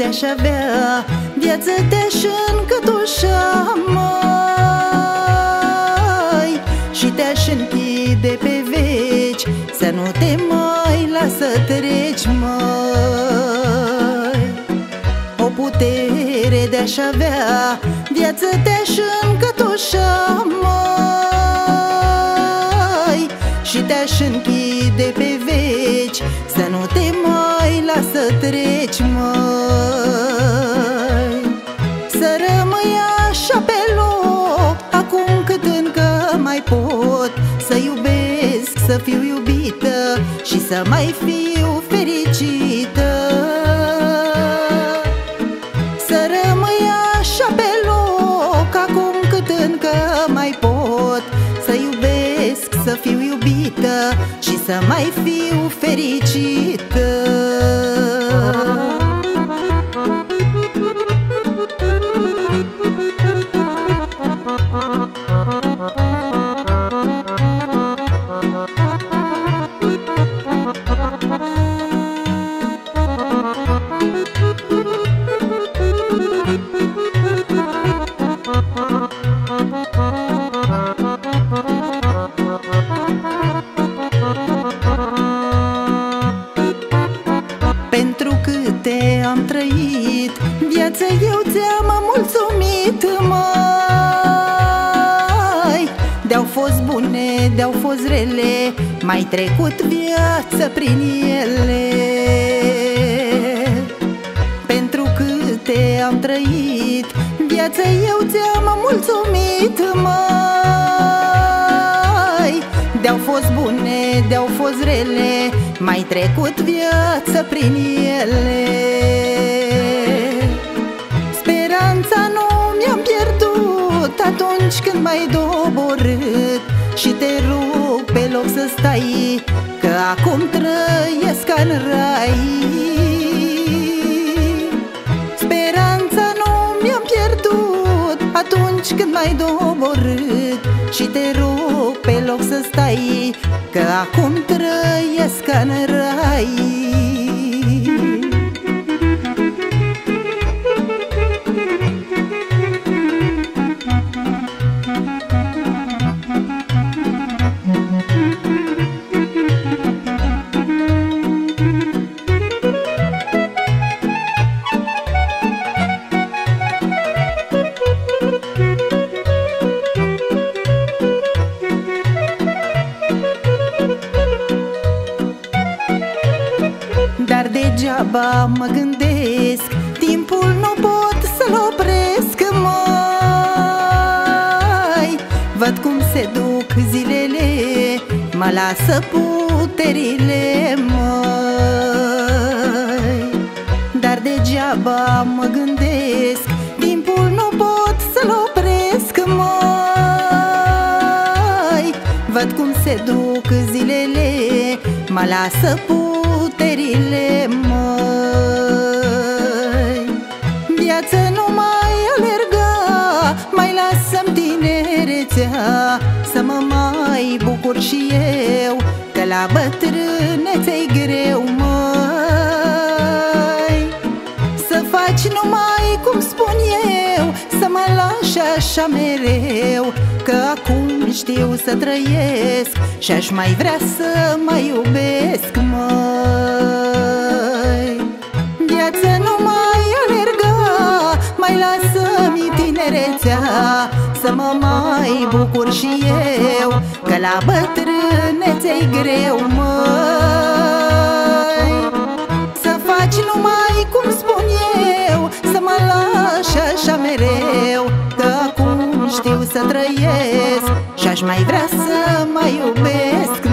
de-aș avea Viață te-aș încătușa, mai Și te-aș închide pe veci Să nu te mai lasă treci, mai O putere de-aș avea Viață te-aș încătușa, mai Și te-aș închide pe veci Să nu te mai lasă treci, măi. Să rămâi așa pe loc Acum cât încă mai pot. Să iubesc, să fiu iubită Și să mai fiu iubită Și să mai fiu fericită de-au fost rele Mai trecut viață prin ele. Pentru câte am trăit Viața eu ți-am mulțumit, mai De-au fost bune, de-au fost rele Mai trecut viață prin ele loc să stai Că acum trăiesc în rai. Speranța nu mi-am pierdut Atunci când m-ai doborât Și te rog pe loc să stai Că acum trăiesc în rai degeaba mă gândesc Timpul nu pot să-l opresc mai. Văd cum se duc zilele Mă lasă puterile măi. Dar degeaba mă gândesc Timpul nu pot să-l opresc mai. Văd cum se duc zilele Mă lasă puterile măi. Viață nu mai alerga Mai lasă-mi tinerețea. Să mă mai bucur și eu Că la bătrânețe-i așa mereu Că acum știu să trăiesc Și-aș mai vrea să mai iubesc, măi. Viața nu mai alerga Mai lasă-mi tinerețea Să mă mai bucur și eu Că la bătrânețe-i greu, măi știu să trăiesc Și-aș mai vrea să mai iubesc